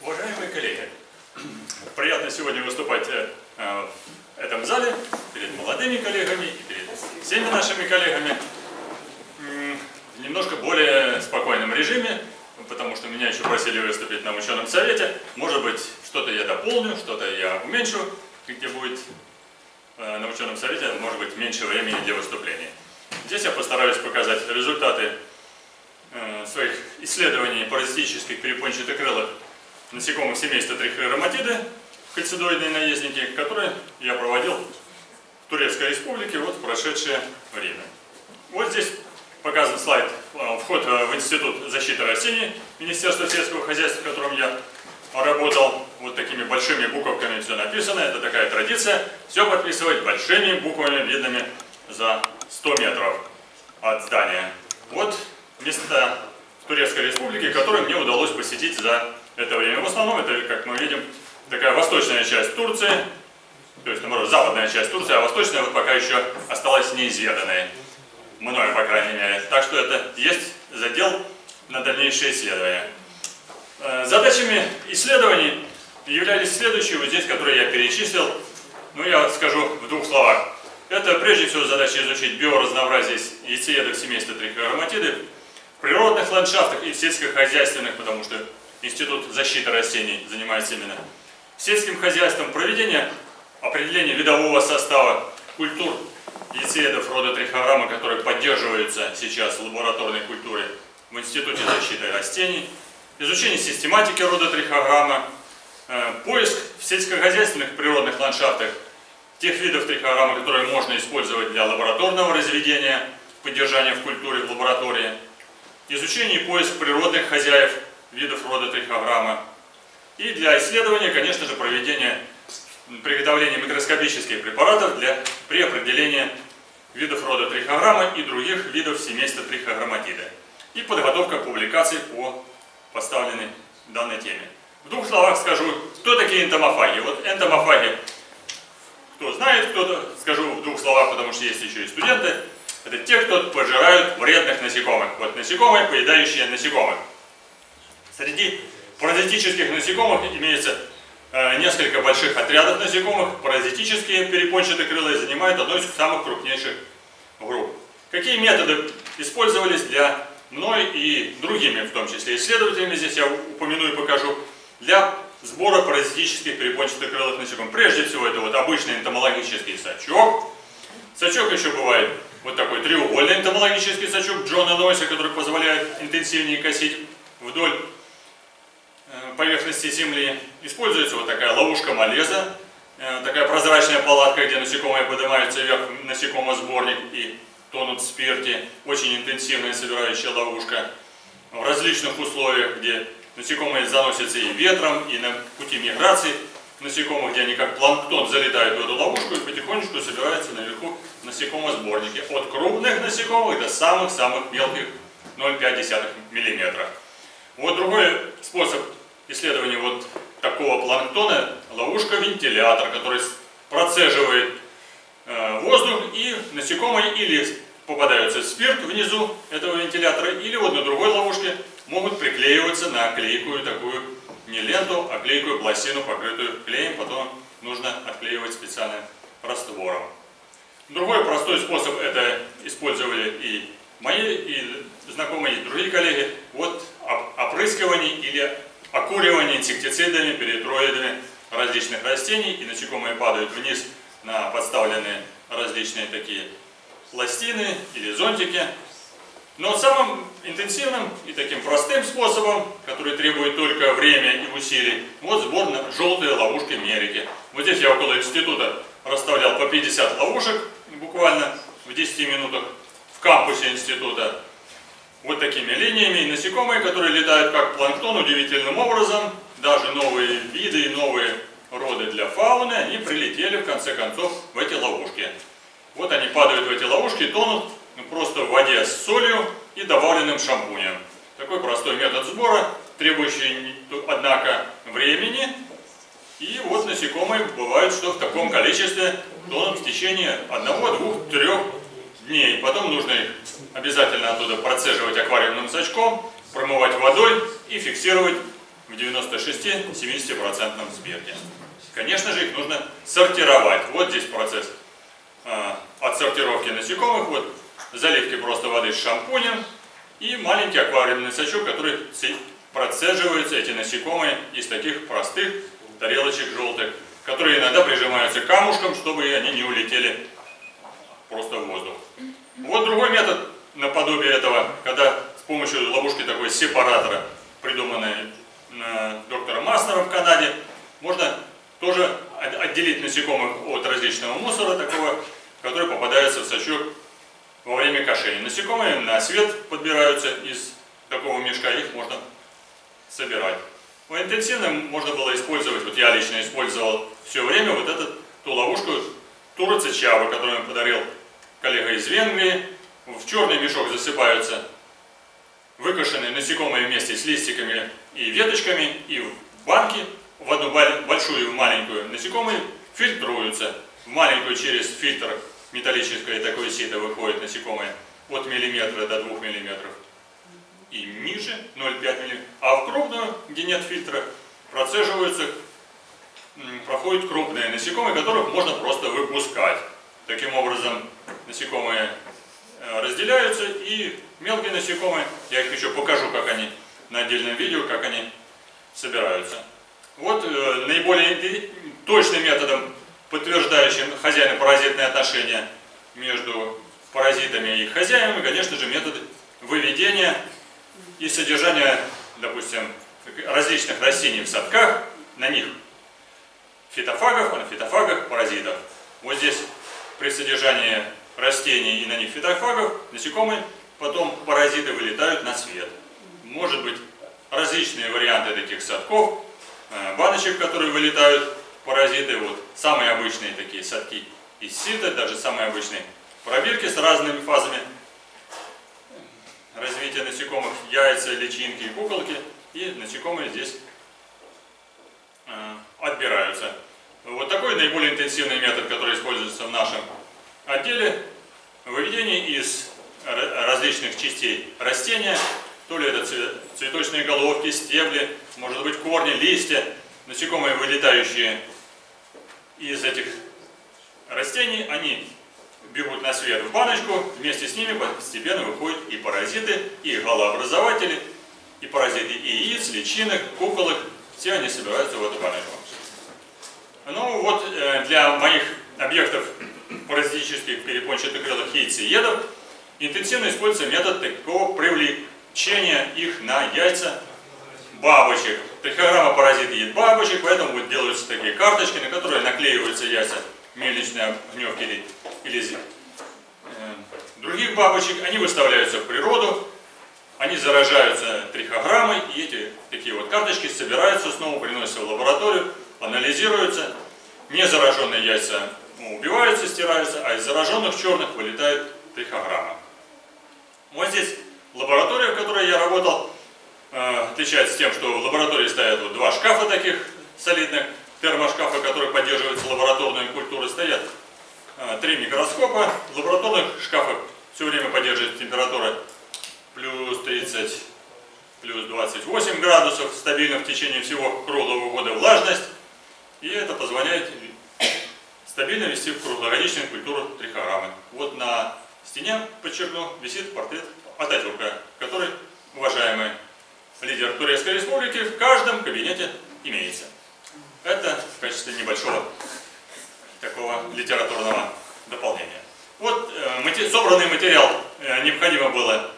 Уважаемые коллеги, приятно сегодня выступать э, в этом зале перед молодыми коллегами и перед всеми нашими коллегами в немножко более спокойном режиме, потому что меня еще просили выступить на ученом совете. Может быть, что-то я дополню, что-то я уменьшу, где будет э, на ученом совете, может быть, меньше времени для выступления. Здесь я постараюсь показать результаты э, своих исследований паразитических перепончатокрылых насекомых семейства трихороматиды, кальцидоидные наездники, которые я проводил в Турецкой Республике вот в прошедшее время. Вот здесь показан слайд э, вход э, в Институт защиты растений Министерства сельского хозяйства, в котором я работал. Вот такими большими буковками все написано. Это такая традиция. Все подписывать большими буквами, видными за 100 метров от здания. Вот место Турецкой Республике, которые мне удалось посетить за это время. В основном это, как мы видим, такая восточная часть Турции, то есть, наоборот, западная часть Турции, а восточная вот пока еще осталась неизведанной мною, по крайней мере. Так что это есть задел на дальнейшее исследование. Э, задачами исследований являлись следующие, вот здесь, которые я перечислил. Ну, я скажу в двух словах. Это, прежде всего, задача изучить биоразнообразие яйцеедов семейства трихоароматиды природных ландшафтах и в сельскохозяйственных, потому что Институт защиты растений занимается именно сельским хозяйством, проведение определения видового состава культур яйцеедов рода трихограмма, которые поддерживаются сейчас в лабораторной культуре в Институте защиты растений, изучение систематики рода трихограмма, э, поиск в сельскохозяйственных природных ландшафтах тех видов трихограммы, которые можно использовать для лабораторного разведения, поддержания в культуре в лаборатории, изучение и поиск природных хозяев видов рода трихограмма, и для исследования, конечно же, проведения приготовления микроскопических препаратов для, при определении видов рода трихограмма и других видов семейства трихограмматида. И подготовка публикаций по поставленной данной теме. В двух словах скажу, кто такие энтомофаги. Вот энтомофаги, кто знает, кто скажу в двух словах, потому что есть еще и студенты. Это те, кто пожирают вредных насекомых. Вот насекомые, поедающие насекомых. Среди паразитических насекомых имеется Э, несколько больших отрядов насекомых, паразитические перепончатые крылые занимают одну из самых крупнейших групп. Какие методы использовались для мной и другими, в том числе исследователями, здесь я упомяну и покажу, для сбора паразитических перепончатых крылых насекомых. Прежде всего, это вот обычный энтомологический сачок. Сачок еще бывает вот такой треугольный энтомологический сачок Джона Нойса, который позволяет интенсивнее косить вдоль Э, поверхности Земли. Используется вот такая ловушка молеза, э, такая прозрачная палатка, где насекомые поднимаются вверх, насекомосборник и тонут в спирте. Очень интенсивная собирающая ловушка. В различных условиях, где насекомые заносятся и ветром, и на пути миграции насекомых, где они как планктон залетают в эту ловушку и потихонечку собираются наверху насекомосборники. От крупных насекомых до самых-самых мелких 0,5 мм. Вот другой способ исследование вот такого планктона ловушка-вентилятор, который процеживает э, воздух и насекомые или попадаются спирт внизу этого вентилятора, или вот на другой ловушке могут приклеиваться на клейкую такую не ленту, а клейкую пластину, покрытую клеем, потом нужно отклеивать специальным раствором. Другой простой способ это использовали и мои, и знакомые, и другие коллеги, вот опрыскивание или окуривание инсектицидами, перитроидами различных растений, и насекомые падают вниз на подставленные различные такие пластины или зонтики. Но самым интенсивным и таким простым способом, который требует только время и усилий, вот сбор на желтые ловушки Мерики. Вот здесь я около института расставлял по 50 ловушек буквально в 10 минутах в кампусе института вот такими линиями. Насекомые, которые летают как планктон удивительным образом, даже новые виды и новые роды для фауны, они прилетели в конце концов в эти ловушки. Вот они падают в эти ловушки тонут ну, просто в воде с солью и добавленным шампунем. Такой простой метод сбора, требующий, однако, времени. И вот насекомые бывают, что в таком количестве тонут в течение одного, двух, трех дней. Потом нужно их обязательно оттуда процеживать аквариумным сачком, промывать водой и фиксировать в 96-70% сберке. Конечно же, их нужно сортировать. Вот здесь процесс э, отсортировки насекомых. Вот заливки просто воды с шампунем и маленький аквариумный сачок, который процеживаются эти насекомые из таких простых тарелочек желтых, которые иногда прижимаются камушком, чтобы они не улетели просто в воздух. Вот другой метод наподобие этого, когда с помощью ловушки такой сепаратора, придуманной э, доктором Маснером в Канаде, можно тоже отделить насекомых от различного мусора, такого, который попадается в сачок во время кошения. Насекомые на свет подбираются из такого мешка, их можно собирать. Ну, интенсивно можно было использовать, вот я лично использовал все время вот эту ту ловушку Туроца Чава, которую мне подарил коллега из Венгрии. В черный мешок засыпаются выкошенные насекомые вместе с листиками и веточками, и в банки в одну большую и в маленькую насекомые фильтруются. В маленькую через фильтр металлическое такое сито выходит насекомые от миллиметра до двух миллиметров и ниже 0,5 мм. А в крупную, где нет фильтра, процеживаются, проходят крупные насекомые, которых можно просто выпускать. Таким образом, насекомые э, разделяются, и мелкие насекомые, я их еще покажу, как они на отдельном видео, как они собираются. Вот э, наиболее точным методом, подтверждающим хозяйно-паразитные отношения между паразитами и хозяевами, конечно же, метод выведения и содержания, допустим, различных растений в садках, на них фитофагов, на фитофагах паразитов. Вот здесь при содержании растений и на них фитофагов насекомые, потом паразиты вылетают на свет. Может быть различные варианты таких садков, э, баночек, которые вылетают паразиты, вот самые обычные такие садки из сита, даже самые обычные пробирки с разными фазами развития насекомых, яйца, личинки и куколки, и насекомые здесь э, отбираются. Вот такой наиболее интенсивный метод, который используется в нашем отделе, выведение из различных частей растения, то ли это цветочные головки, стебли, может быть корни, листья, насекомые, вылетающие из этих растений, они бегут на свет в баночку, вместе с ними постепенно выходят и паразиты, и голообразователи, и паразиты и яиц, личинок, куколок, все они собираются в эту баночку. Ну вот э, для моих объектов паразитических перепончатых крылых яйцеедов интенсивно используется метод такого привлечения их на яйца бабочек. Трихограмма паразит едит бабочек, поэтому вот делаются такие карточки, на которые наклеиваются яйца мельничной огневки или, или э, других бабочек. Они выставляются в природу, они заражаются трихограммой, и эти такие вот карточки собираются снова, приносятся в лабораторию, анализируются. Не зараженные яйца ну, убиваются, стираются, а из зараженных черных вылетает трихограмма. Вот здесь лаборатория, в которой я работал, э, отличается тем, что в лаборатории стоят вот два шкафа таких солидных, термошкафы, которые поддерживаются лабораторными культуры, стоят э, три микроскопа. В лабораторных шкафах все время поддерживает температура плюс 30, плюс 28 градусов, стабильно в течение всего круглого года влажность. И это позволяет стабильно вести круглогодичную культуру трихограммы. Вот на стене, подчеркну, висит портрет Ататюрка, который, уважаемый лидер Турецкой Республики, в каждом кабинете имеется. Небольшого такого литературного дополнения. Вот э, собранный материал э, необходимо было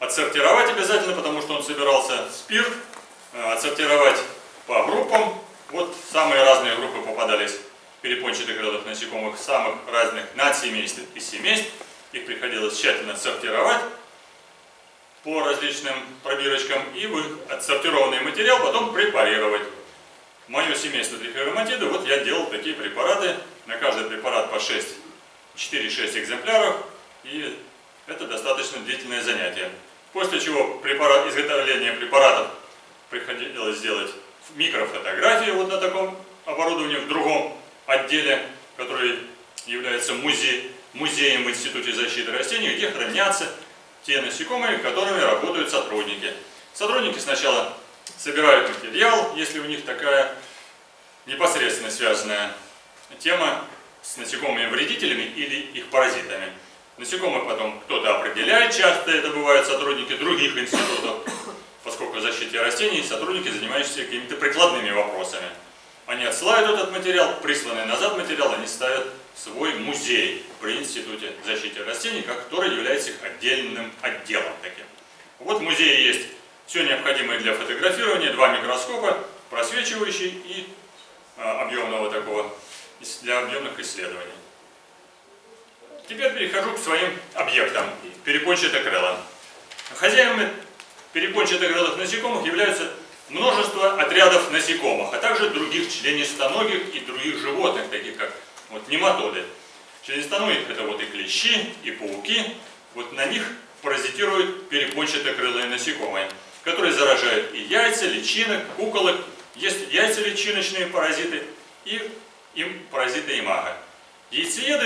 отсортировать обязательно, потому что он собирался спирт, э, отсортировать по группам. Вот самые разные группы попадались перепончатых крылых насекомых, самых разных надсемейств и семейств. Их приходилось тщательно сортировать по различным пробирочкам и отсортированный материал потом препарировать. Мое семейство трихороматиды, вот я делал такие препараты, на каждый препарат по 6, 4-6 экземпляров, и это достаточно длительное занятие. После чего препарат, изготовление препаратов приходилось сделать микрофотографии вот на таком оборудовании в другом отделе, который является музей, музеем в Институте защиты растений, где хранятся те насекомые, которыми работают сотрудники. Сотрудники сначала собирают материал, если у них такая непосредственно связанная тема с насекомыми-вредителями или их паразитами. Насекомых потом кто-то определяет, часто это бывают сотрудники других институтов, поскольку в защите растений сотрудники, занимающиеся какими-то прикладными вопросами. Они отсылают этот материал, присланный назад материал, они ставят свой музей при Институте защиты растений, который является их отдельным отделом таким. Вот в музее есть все необходимое для фотографирования, два микроскопа, просвечивающий и а, объемного такого, для объемных исследований. Теперь перехожу к своим объектам перепончатокрылым. Хозяевами перепончатокрылых насекомых являются множество отрядов насекомых, а также других членистоногих и других животных, таких как вот, нематоды. Членистоногих это вот и клещи, и пауки. Вот на них паразитируют перепончатокрылые насекомые, которые заражают и яйца, личинок, куколок. Есть яйца личиночные паразиты и им паразиты имага. Яйцееды